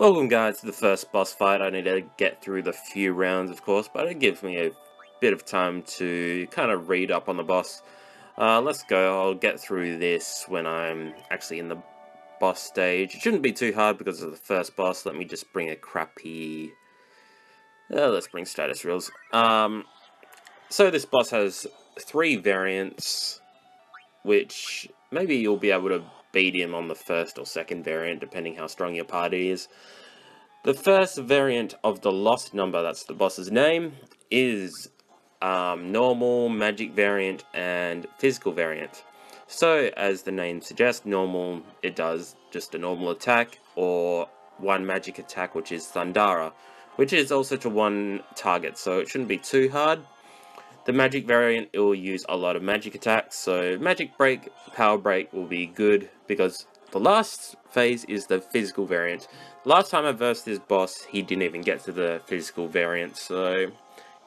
Welcome guys to the first boss fight. I need to get through the few rounds of course, but it gives me a bit of time to kind of read up on the boss. Uh, let's go, I'll get through this when I'm actually in the boss stage. It shouldn't be too hard because of the first boss. Let me just bring a crappy... Uh, let's bring status reels. Um, so this boss has three variants, which maybe you'll be able to beat him on the first or second variant, depending how strong your party is. The first variant of the Lost Number, that's the boss's name, is um, normal, magic variant, and physical variant. So, as the name suggests, normal, it does just a normal attack, or one magic attack, which is Thundara, which is also to one target, so it shouldn't be too hard. The magic variant, it will use a lot of magic attacks, so magic break, power break will be good, because the last phase is the physical variant. Last time I versed this boss, he didn't even get to the physical variant, so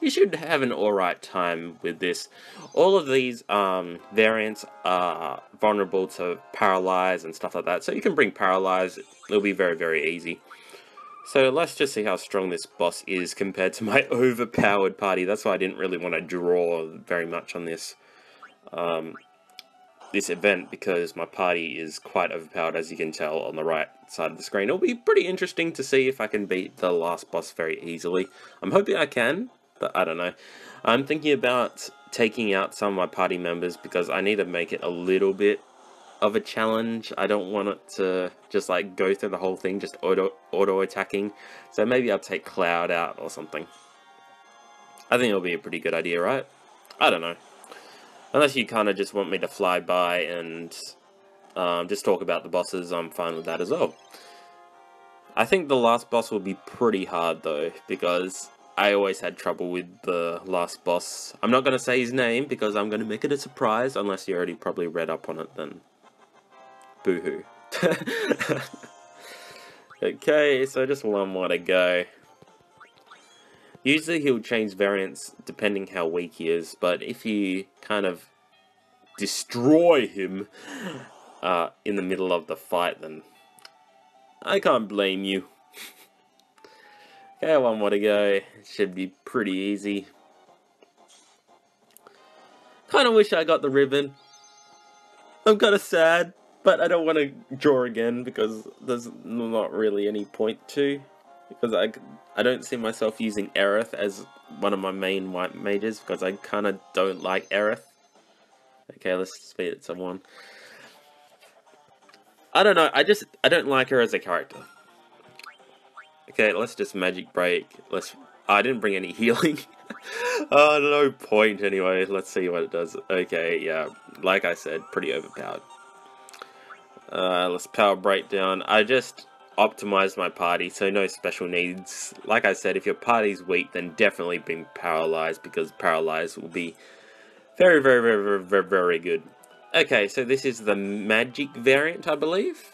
you should have an alright time with this. All of these um, variants are vulnerable to paralyze and stuff like that, so you can bring paralyze, it'll be very, very easy. So let's just see how strong this boss is compared to my overpowered party. That's why I didn't really want to draw very much on this um, this event because my party is quite overpowered as you can tell on the right side of the screen. It'll be pretty interesting to see if I can beat the last boss very easily. I'm hoping I can, but I don't know. I'm thinking about taking out some of my party members because I need to make it a little bit of a challenge. I don't want it to just like go through the whole thing just auto auto attacking. So maybe I'll take Cloud out or something. I think it'll be a pretty good idea, right? I don't know. Unless you kind of just want me to fly by and um, just talk about the bosses, I'm fine with that as well. I think the last boss will be pretty hard though, because I always had trouble with the last boss. I'm not going to say his name because I'm going to make it a surprise, unless you already probably read up on it then. Boohoo. okay, so just one more to go. Usually he'll change variants depending how weak he is, but if you kind of destroy him uh, in the middle of the fight, then I can't blame you. okay, one more to go. Should be pretty easy. Kinda wish I got the ribbon. I'm kinda sad, but I don't want to draw again because there's not really any point to because I, I don't see myself using Aerith as one of my main white mages because I kind of don't like Aerith. Okay, let's speed it someone. I don't know, I just, I don't like her as a character. Okay, let's just magic break. Let's, I didn't bring any healing. oh, no point anyway. Let's see what it does. Okay, yeah, like I said, pretty overpowered. Uh, let's power breakdown. I just, optimized my party, so no special needs. Like I said, if your party's weak, then definitely being paralyzed, because paralyzed will be very, very, very, very, very, very good. Okay, so this is the magic variant, I believe.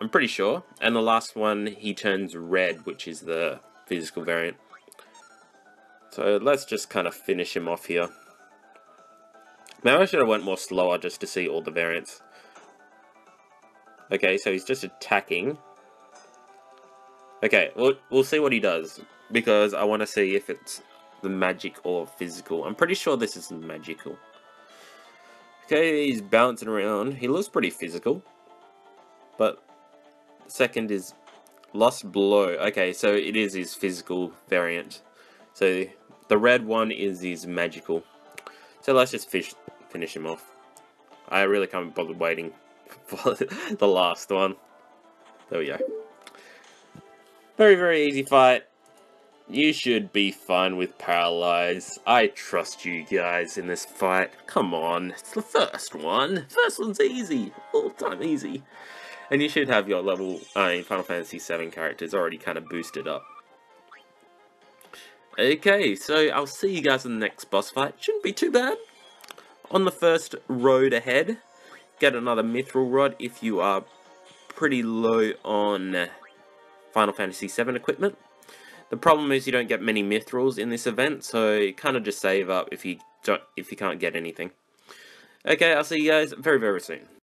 I'm pretty sure. And the last one, he turns red, which is the physical variant. So let's just kind of finish him off here. Maybe I should have went more slower just to see all the variants. Okay, so he's just attacking. Okay, we'll, we'll see what he does, because I want to see if it's the magic or physical. I'm pretty sure this is magical. Okay, he's bouncing around. He looks pretty physical. But second is Lost Blow. Okay, so it is his physical variant. So the red one is his magical. So let's just fish, finish him off. I really can't bother waiting for the last one. There we go. Very, very easy fight. You should be fine with Paralyze. I trust you guys in this fight. Come on, it's the first one. First one's easy. All time easy. And you should have your level, I mean, Final Fantasy VII characters already kind of boosted up. Okay, so I'll see you guys in the next boss fight. Shouldn't be too bad. On the first road ahead, get another Mithril Rod if you are pretty low on Final Fantasy VII equipment. The problem is you don't get many mithrils in this event, so kind of just save up if you don't if you can't get anything. Okay, I'll see you guys very very soon.